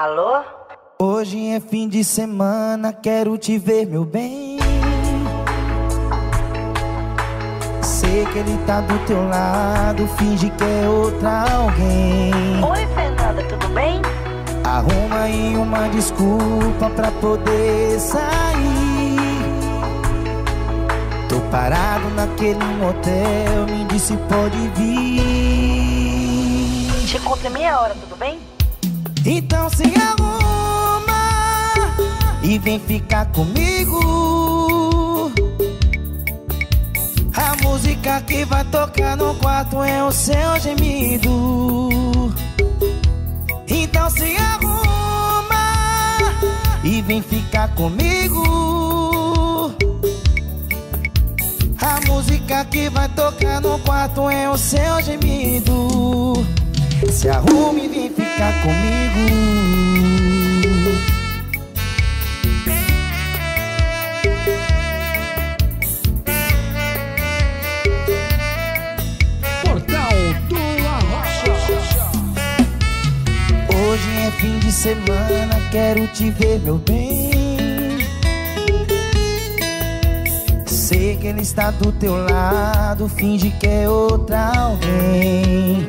Alô? Hoje é fim de semana, quero te ver, meu bem. Sei que ele tá do teu lado, finge que é outra alguém. Oi, Fernanda, tudo bem? Arruma aí uma desculpa pra poder sair. Tô parado naquele motel, me disse pode vir. Te encontro meia hora, tudo bem? Então se arruma e vem ficar comigo. A música que vai tocar no quarto é o seu gemido. Então se arruma e vem ficar comigo. A música que vai tocar no quarto é o seu gemido. Se arrume e vem ficar comigo. Portal do Arrocha. Hoje é fim de semana, quero te ver, meu bem. Sei que ele está do teu lado, finge que é outra alguém.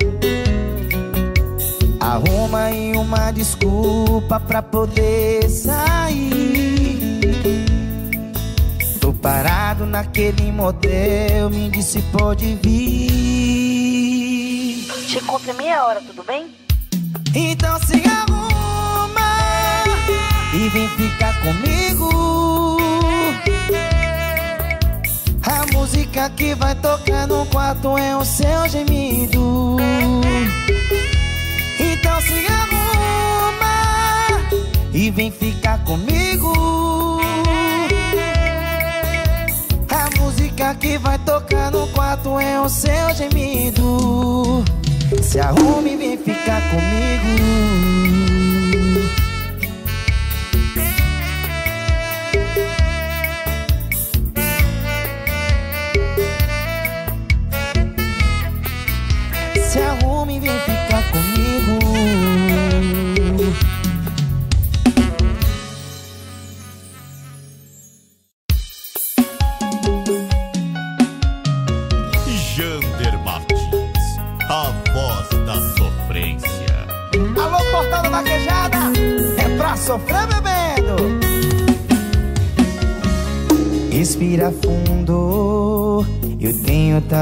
Arruma aí uma desculpa pra poder sair. Tô parado naquele motel, me disse pode vir. Te encontro em meia hora, tudo bem? Então se arruma e vem ficar comigo. A música que vai tocar no quarto é o seu gemido. Se arruma e vem ficar comigo. A música que vai tocar no quarto é o seu gemido. Se arrume e vem ficar comigo.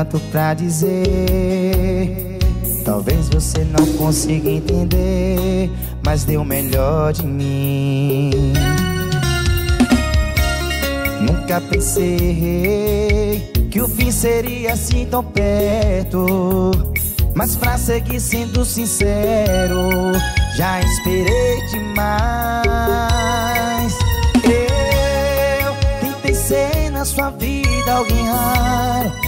Tanto pra dizer. Talvez você não consiga entender, mas dê o melhor de mim. Nunca pensei que o fim seria assim tão perto. Mas pra seguir sendo sincero, já esperei demais. Eu tentei ser na sua vida alguém raro.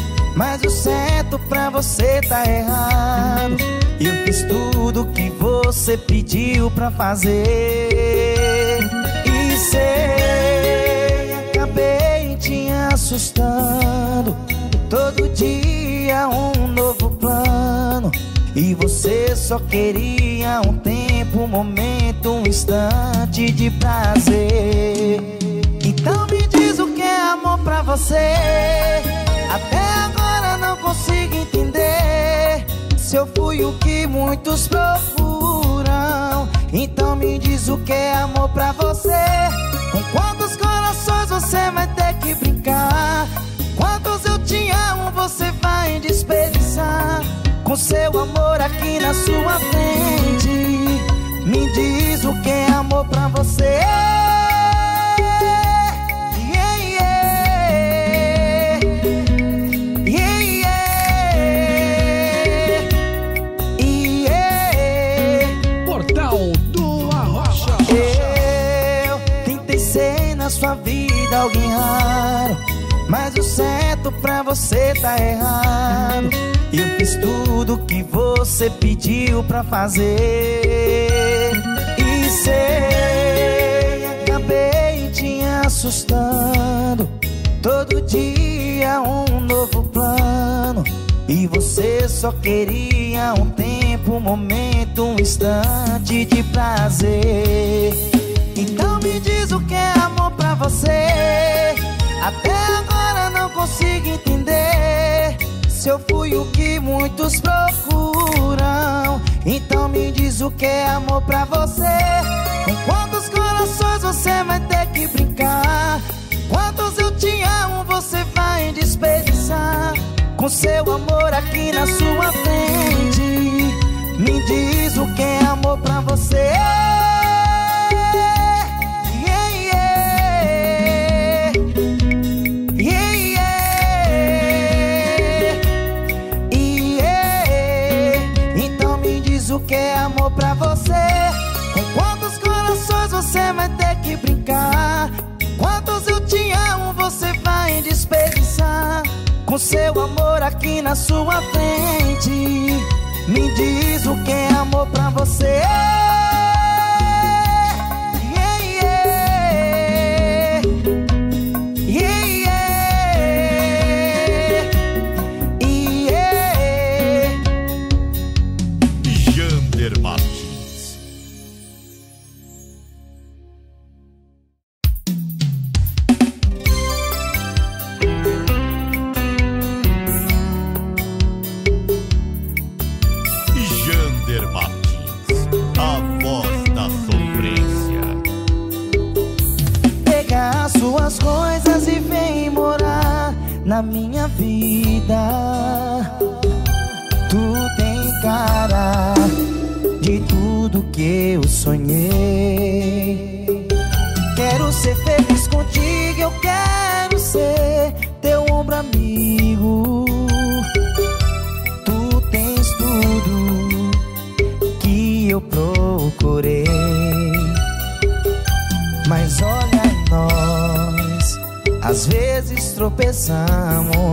Certo pra você tá errado. Eu fiz tudo que você pediu pra fazer. E sei, acabei te assustando. Todo dia um novo plano. E você só queria um tempo, um momento, um instante de prazer. Então me diz o que é amor pra você. Até consigo entender se eu fui o que muitos procuram. Então me diz o que é amor pra você. Com quantos corações você vai ter que brincar? Quantos eu te amo você vai desperdiçar? Com seu amor aqui na sua frente. Me diz o que é amor pra você. Sua vida alguém raro Mas o certo pra você tá errado. Eu fiz tudo que você pediu pra fazer. E sei, acabei te assustando. Todo dia um novo plano. E você só queria um tempo, um momento, um instante de prazer. Então me diz o que é amor pra você. Até agora não consigo entender se eu fui o que muitos procuram. Então me diz o que é amor pra você. Com quantos corações você vai ter que brincar? Quantos eu te amo você vai desperdiçar? Com seu amor aqui na sua frente Me diz o que é amor pra você o que é amor pra você. Com quantos corações você vai ter que brincar? Quantos eu te amo você vai desperdiçar? Com seu amor aqui na sua frente. Me diz o que é amor pra você tropeçamos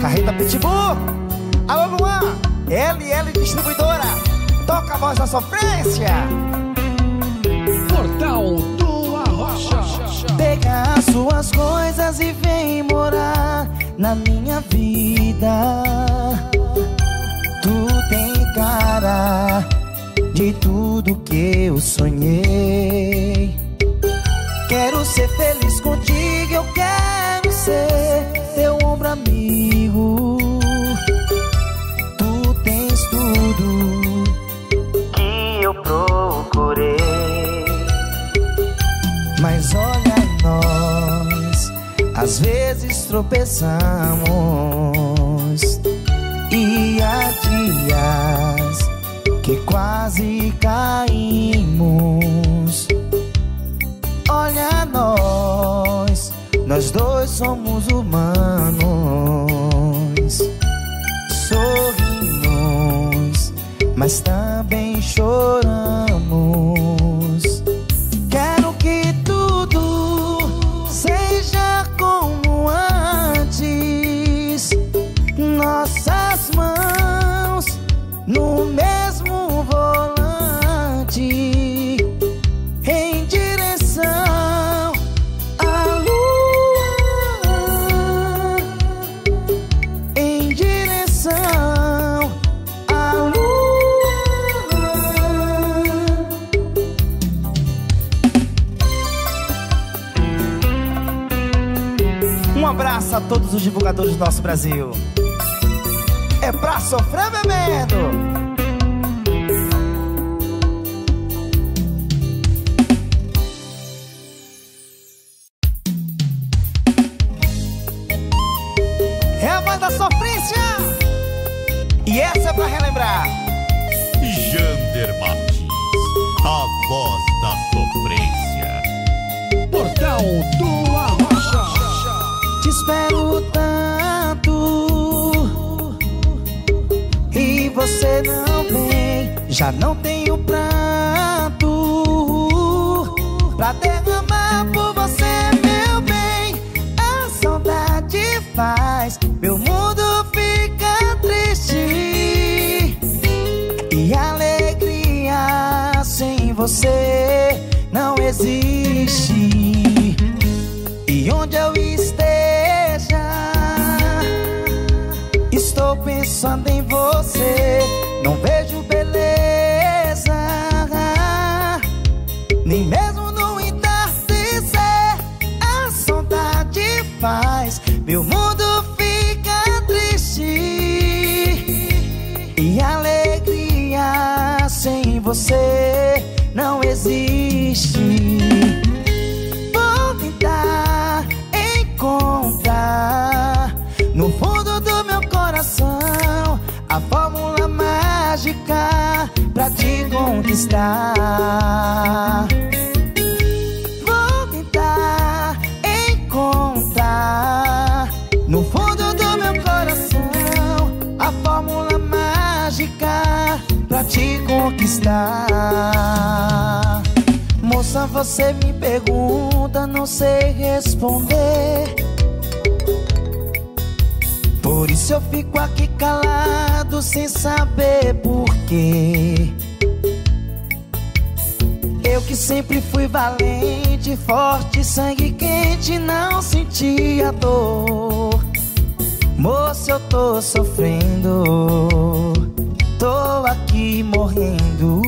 Carreta Pitbull, Alô Luan, LL Distribuidora, toca a voz da sofrência. Portal do Arrocha. Pega as suas coisas e vem morar na minha vida. Tu tem cara de tudo que eu sonhei. Quero ser feliz contigo, eu quero ser teu ombro Mas olha nós, às vezes tropeçamos e há dias que quase caímos. Olha nós, nós dois somos humanos. Mas também choramos. Nosso Brasil. É pra sofrer bebendo. Já não tenho pranto pra derramar por você, meu bem. A saudade faz meu mundo ficar triste e alegria sem você não existe. E onde eu esteja, estou pensando em você. Não vejo conquistar. Moça, você me pergunta, não sei responder. Por isso eu fico aqui calado sem saber porquê. Eu que sempre fui valente, forte, sangue quente, não sentia dor. Moça, eu tô sofrendo, aqui morrendo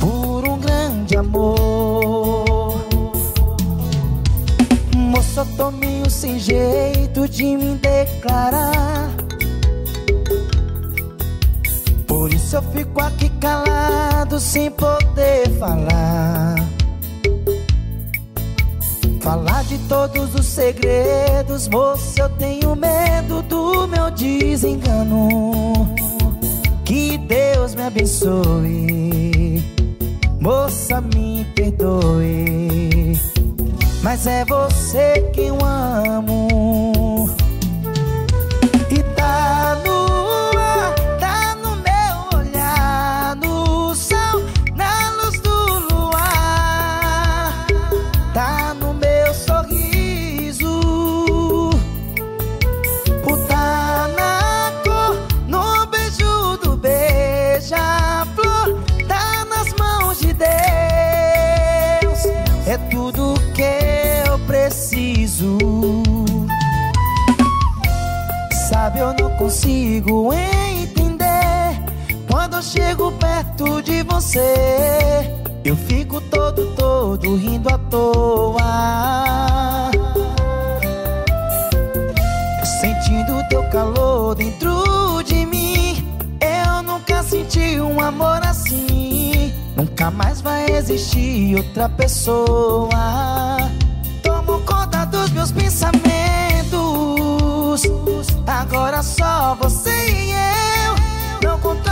por um grande amor. Moça, tô meio sem jeito de me declarar. Por isso eu fico aqui calado sem poder falar. Falar de todos os segredos, moça, eu tenho medo do meu desengano. Que Deus me abençoe, moça, me perdoe. Mas é você quem eu amo. Consigo entender Quando eu chego perto de você. Eu fico todo, todo rindo à toa. Sentindo teu calor dentro de mim. Eu nunca senti um amor assim. Nunca mais vai existir outra pessoa. Tomo conta dos meus pensamentos. Agora só Não controlo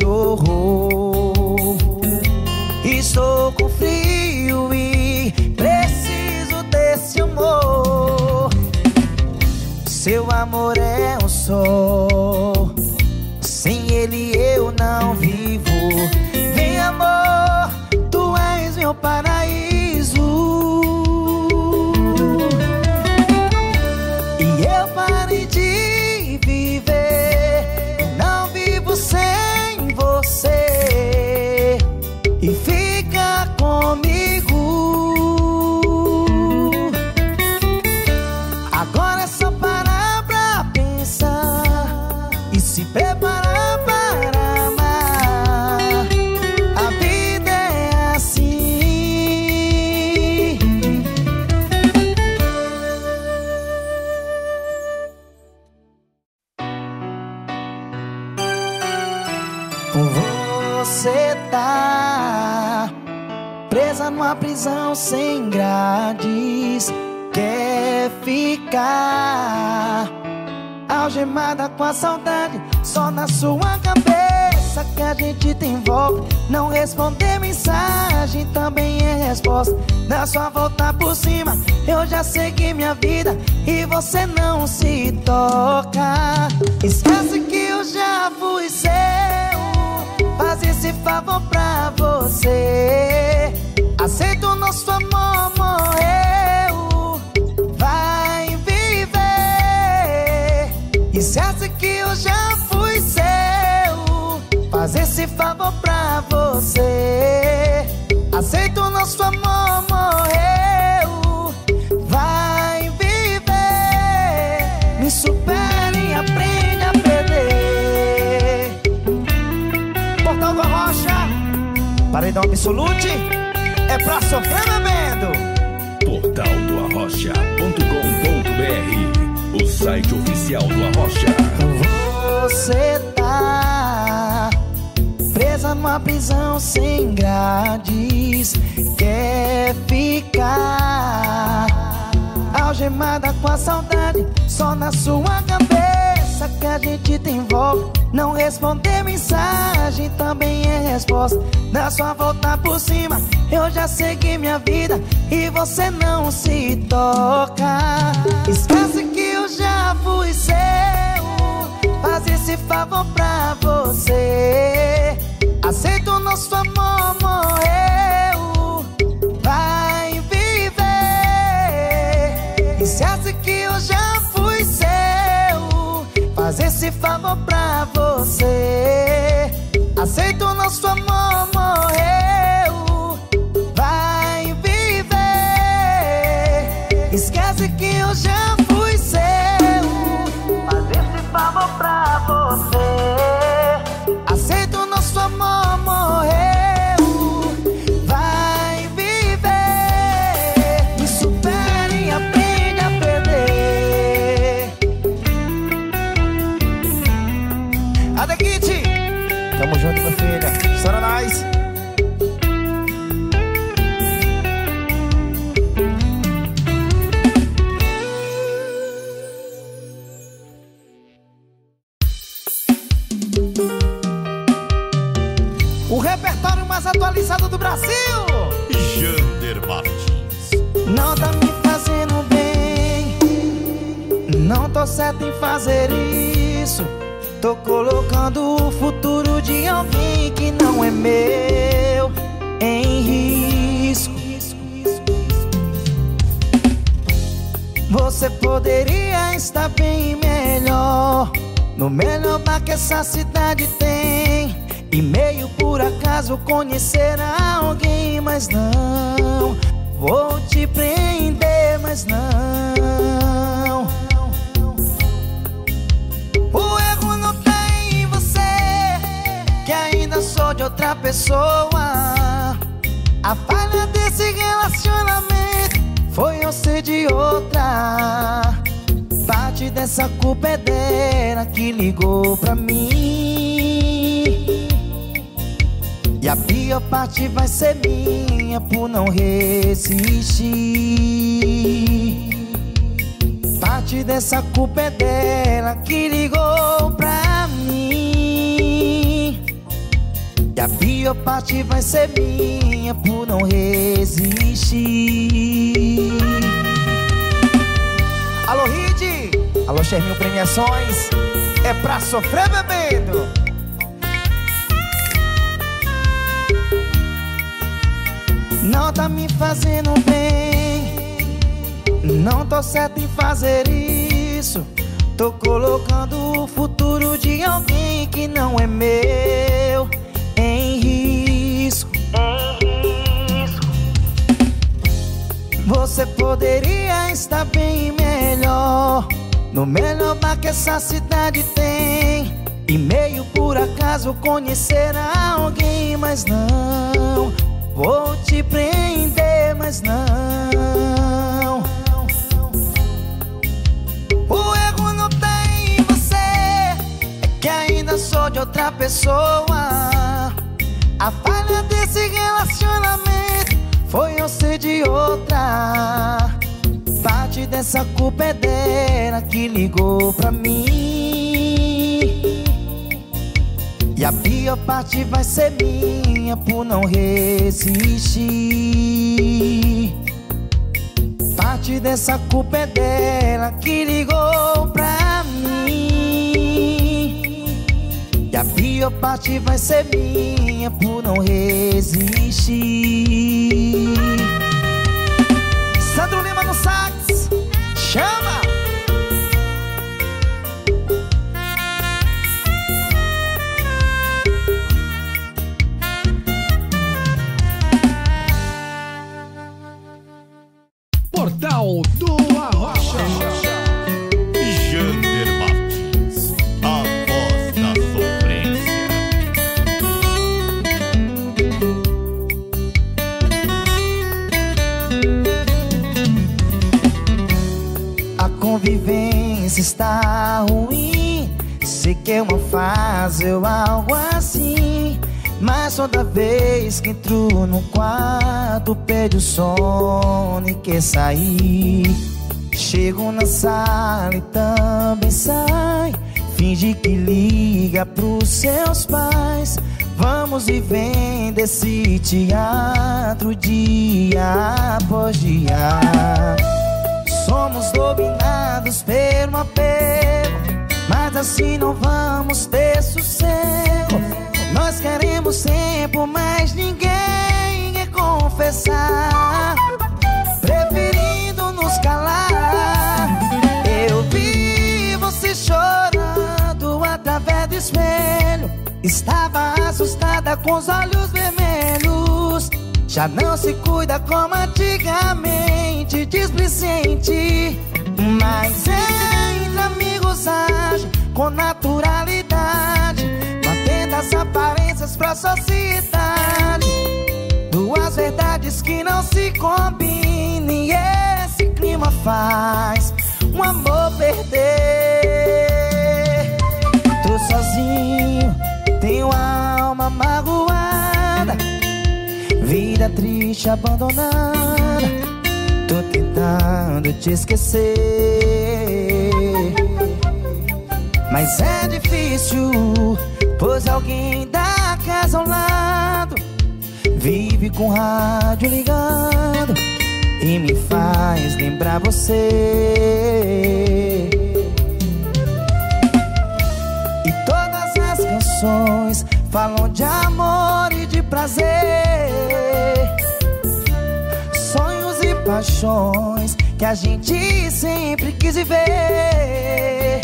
deixou Estou com frio e preciso desse amor seu amor é um sol, sem ele eu não vivo. Vem amor, tu és meu paraíso. Absolute, é pra sofrer bebendo. Portal do Arrocha.com.br O site oficial do Arrocha. Você tá presa numa prisão sem grades. Quer ficar algemada com a saudade, só na sua cabeça a gente tem volta. Não responder mensagem também é resposta. Dá só voltar por cima, eu já segui minha vida e você não se toca. Esquece que eu já fui seu. Faz esse favor pra você. Aceito favor pra você. Aceito nosso amor, morreu. Atualizado do Brasil. Jander Martins. Não tá me fazendo bem. Não tô certo em fazer isso. Tô colocando o futuro de alguém que não é meu em risco. Você poderia estar bem melhor. No melhor bar que essa cidade tem. E meio por acaso conhecer alguém, mas não. Vou te prender, mas não. O erro não tá em você, que ainda sou de outra pessoa. A falha desse relacionamento foi eu ser de outra. Parte dessa culpa é dela que ligou pra mim. E a pior parte vai ser minha por não resistir. Parte dessa culpa é dela que ligou pra mim. E a pior parte vai ser minha por não resistir. Alô, Ride! Alô, Cherminho Premiações! É pra sofrer bebendo! Não tá me fazendo bem. Não tô certo em fazer isso. Tô colocando o futuro de alguém que não é meu em risco. Você poderia estar bem melhor. No melhor bar que essa cidade tem. E meio por acaso conhecer alguém, mas não. Vou te prender, mas não. O erro não tá em você, é que ainda sou de outra pessoa. A falha desse relacionamento Foi eu ser de outra. Parte dessa culpa é dela que ligou pra mim. E a pior parte vai ser minha por não resistir. Parte dessa culpa é dela que ligou pra mim. E a pior parte vai ser minha por não resistir. Sandro Lima no sax, chama! Convivência está ruim. Sei que é uma fase ou algo assim. Mas toda vez que entro no quarto, pede o sono e quer sair. Chego na sala e também sai. Finge que liga pros seus pais. Vamos vivendo esse teatro dia após dia. Somos dominados pelo apego Mas assim não vamos ter sossego. Nós queremos sempre, mas ninguém quer confessar Preferindo nos calar. Eu vi você chorando através do espelho Estava assustada com os olhos vermelhos já não se cuida como antigamente, displicente. Mas entre amigos age com naturalidade, mantendo as aparências pra sociedade. Duas verdades que não se combinam e esse clima faz um amor perder. Tô sozinho, tenho a alma magoada. Vida triste, abandonada Tô tentando te esquecer. Mas é difícil Pois alguém da casa ao lado Vive com o rádio ligado E me faz lembrar você. E todas as canções Falam de amor prazer. Sonhos e paixões Que a gente sempre quis viver.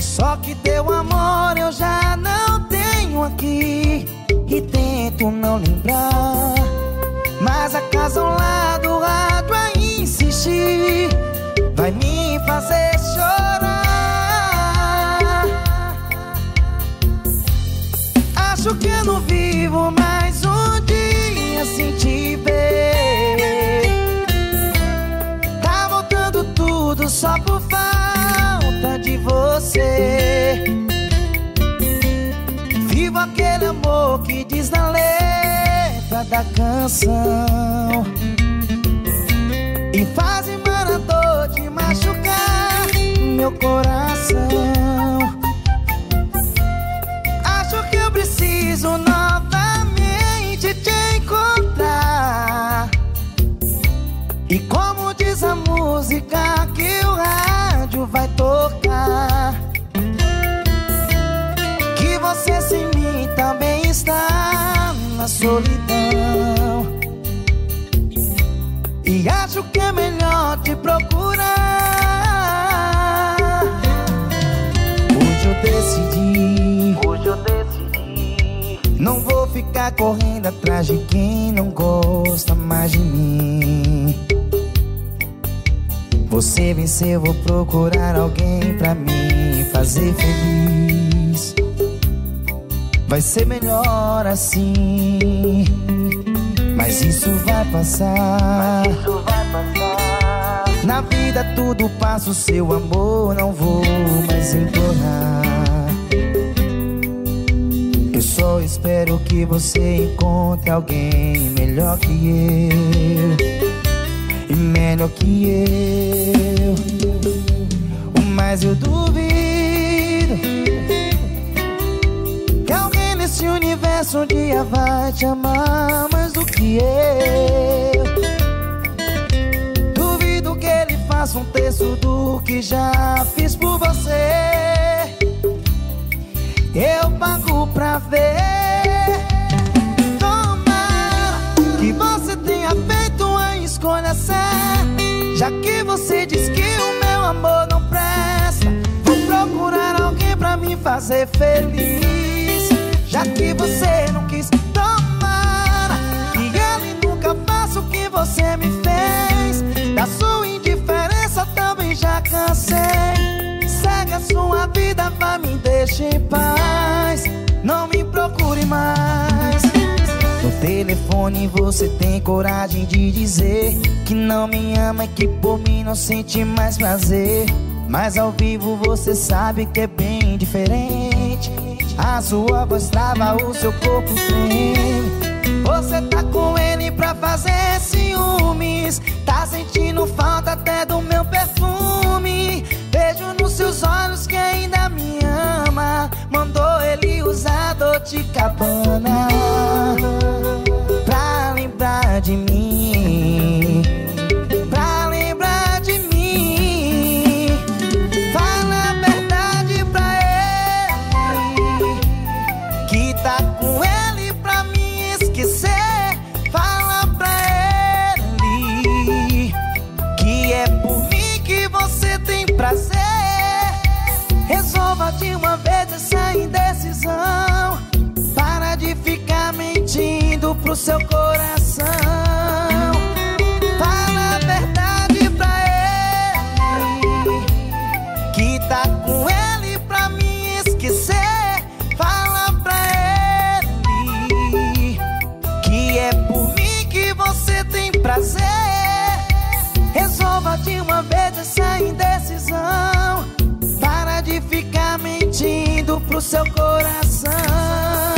Só que teu amor eu já não tenho aqui E tento não lembrar. Mas a casa ao lado, o rádio a insistir Vai me fazer chorar vivo mais um dia sem te ver. Tá voltando tudo só por falta de você. Vivo aquele amor que diz na letra da canção. E faz embarador de machucar meu coração como diz a música que o rádio vai tocar, que você sem mim também está na solidão. E acho que é melhor te procurar. Hoje eu decidi. Hoje eu decidi. Não vou ficar correndo atrás de quem não gosta mais de mim. Você venceu, vou procurar alguém pra me fazer feliz. Vai ser melhor assim, mas isso vai passar. Isso vai passar. Na vida tudo passa, o seu amor não vou mais implorar. Eu só espero que você encontre alguém melhor que eu. Melhor que eu. Mas eu duvido que alguém nesse universo um dia vai te amar mais do que eu. Duvido que ele faça um terço do que já fiz por você. Eu pago pra ver. Já que você diz que o meu amor não presta, vou procurar alguém pra me fazer feliz. Já que você não quis, tomara que ele nunca faça o que você me fez. Da sua indiferença também já cansei. Segue a sua vida, vai me deixa em paz. Não me procure mais. Telefone você tem coragem de dizer que não me ama e que por mim não sente mais prazer. Mas ao vivo você sabe que é bem diferente. A sua voz trava, o seu corpo treme. Você tá com ele pra fazer ciúmes. Tá sentindo falta até do meu perfume. Vejo nos seus olhos que ainda me ama. Mandou ele usar Dolce Cabana seu coração. Fala a verdade pra ele. Que tá com ele pra me esquecer. Fala pra ele. Que é por mim que você tem prazer. Resolva de uma vez essa indecisão. Para de ficar mentindo pro seu coração.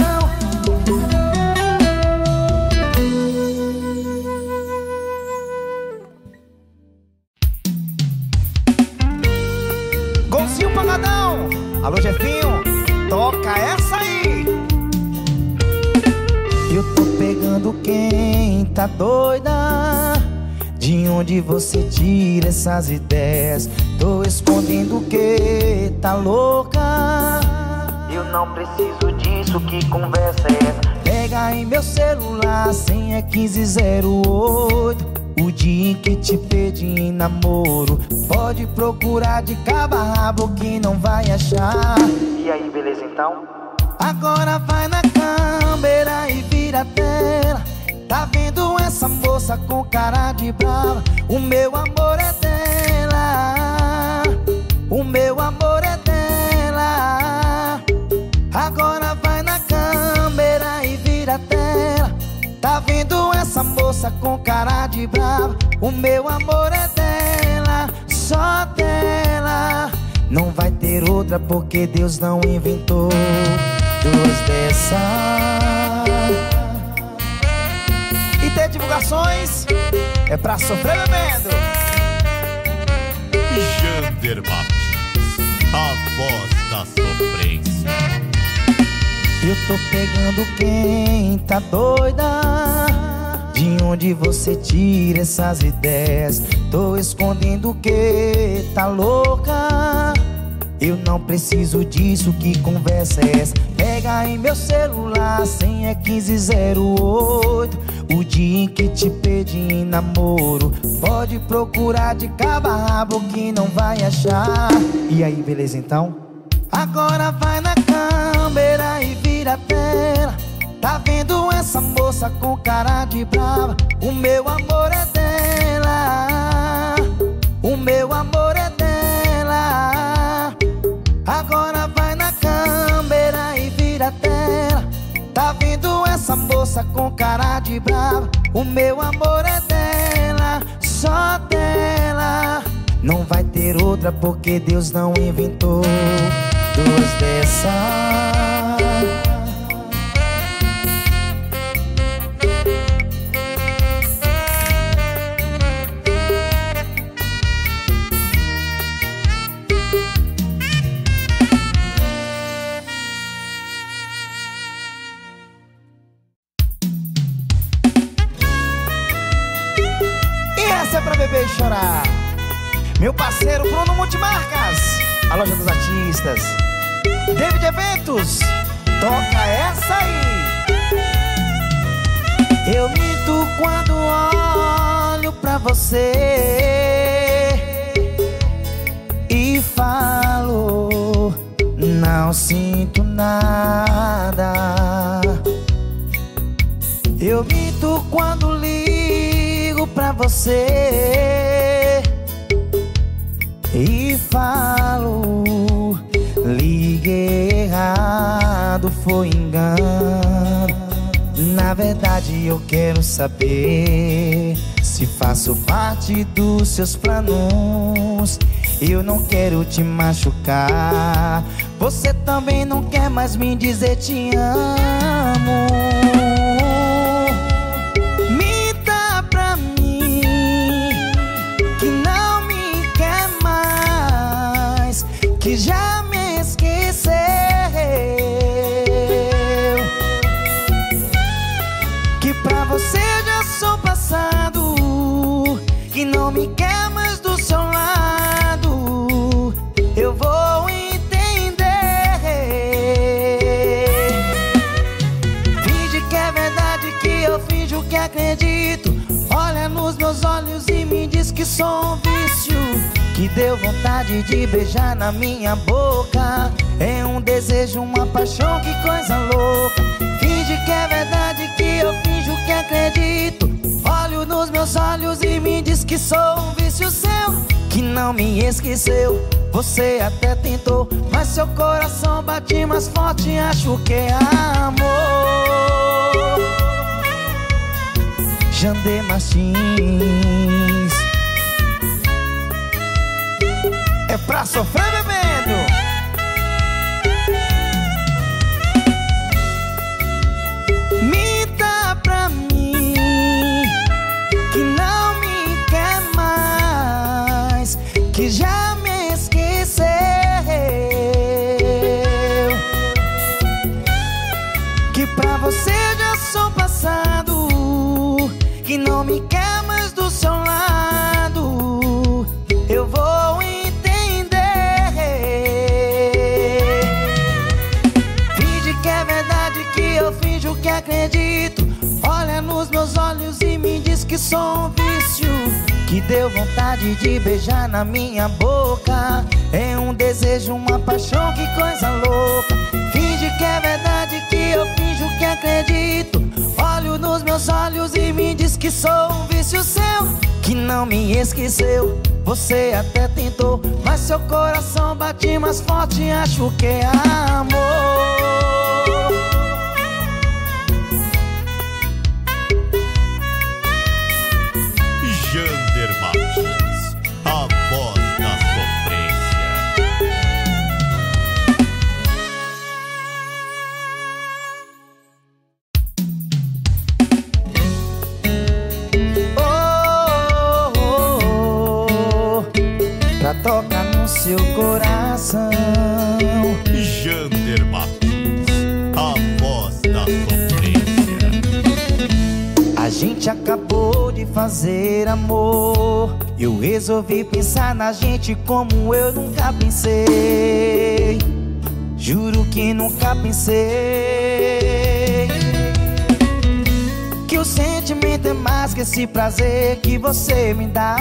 Pegando quem tá doida. De onde você tira essas ideias? Tô escondendo o que tá louca. Eu não preciso disso, que conversa é essa? Pega aí meu celular, senha 1508. O dia em que te pedi em namoro. Pode procurar de cabo a rabo que não vai achar. E aí, beleza então? Agora vai na câmera e vira a tela. Tá vendo essa moça com cara de brava? O meu amor é dela. O meu amor é dela. Agora vai na câmera e vira tela. Tá vendo essa moça com cara de brava? O meu amor é dela, só dela. Não vai ter outra porque Deus não inventou duas dessa. É pra sofrer bebendo. Jander Martins, a voz da sofrência. Eu tô pegando quem tá doida. De onde você tira essas ideias? Tô escondendo o que tá louca. Eu não preciso disso, que conversa é essa? Pega aí meu celular, senha 1508 O dia em que te pedi em namoro Pode procurar de cabo a rabo que não vai achar E aí, beleza então? Agora vai na câmera e vira a tela Tá vendo essa moça com cara de brava? O meu amor é cara de brava? O meu amor é dela, só dela. Não vai ter outra porque Deus não inventou. Duas dessa artistas. David Eventos, toca essa aí. Eu minto quando olho pra você e falo, não sinto nada. Eu minto quando ligo pra você e falo, liguei errado, foi engano. Na verdade eu quero saber se faço parte dos seus planos. Eu não quero te machucar. Você também não quer mais me dizer te amo. Sou um vício. Que deu vontade de beijar na minha boca. É um desejo, uma paixão, que coisa louca. Finge que é verdade que eu finjo que acredito. Olho nos meus olhos e me diz que sou um vício seu. Que não me esqueceu. Você até tentou, mas seu coração bate mais forte. Acho que é amor. Jandê Martins pra sofrer bebendo. Minta pra mim Que não me quer mais Que já me esqueceu. Que pra você já sou passado Que não me acredito. Olha nos meus olhos e me diz que sou um vício Que deu vontade de beijar na minha boca. É um desejo, uma paixão, que coisa louca. Finge que é verdade que eu finjo que acredito. Olho nos meus olhos e me diz que sou um vício seu Que não me esqueceu. Você até tentou Mas seu coração bate mais forte Acho que é amor fazer amor. Eu resolvi pensar na gente como eu nunca pensei. Juro que nunca pensei. Que o sentimento é mais que esse prazer que você me dá.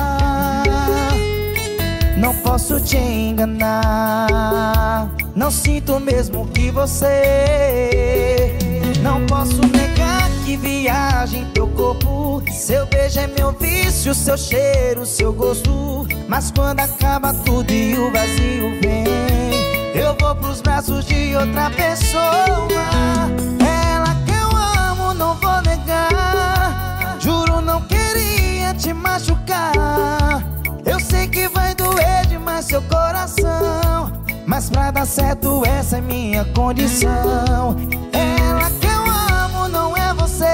Não posso te enganar. Não sinto mesmo que você. Não posso negar que viaja em teu corpo. Seu beijo é meu vício, seu cheiro, seu gosto. Mas quando acaba tudo e o vazio vem, eu vou pros braços de outra pessoa. Ela que eu amo, não vou negar. Juro, não queria te machucar. Eu sei que vai doer demais seu coração. Mas pra dar certo, essa é minha condição. Ela que você.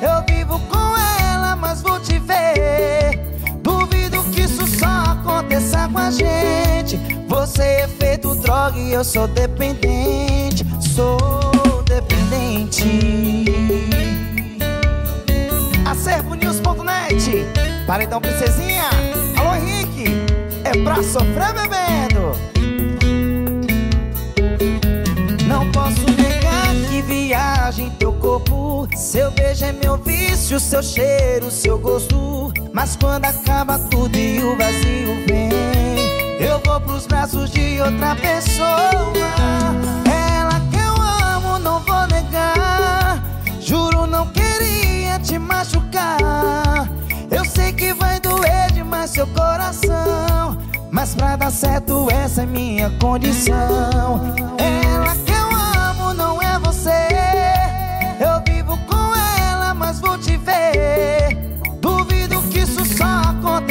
Eu vivo com ela, mas vou te ver. Duvido que isso só aconteça com a gente. Você é feito droga e eu sou dependente. Sou dependente. Acervonews.net Paredão Princesinha, alô Henrique, é pra sofrer bebendo. Seu beijo é meu vício, seu cheiro, seu gosto. Mas quando acaba tudo e o vazio vem, eu vou pros braços de outra pessoa. Ela que eu amo, não vou negar. Juro, não queria te machucar. Eu sei que vai doer demais seu coração. Mas pra dar certo, essa é minha condição. Ela que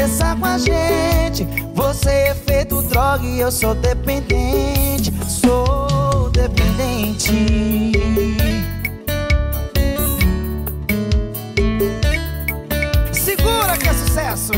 pensar com a gente. Você é feito droga e eu sou dependente. Sou dependente. Segura que é sucesso!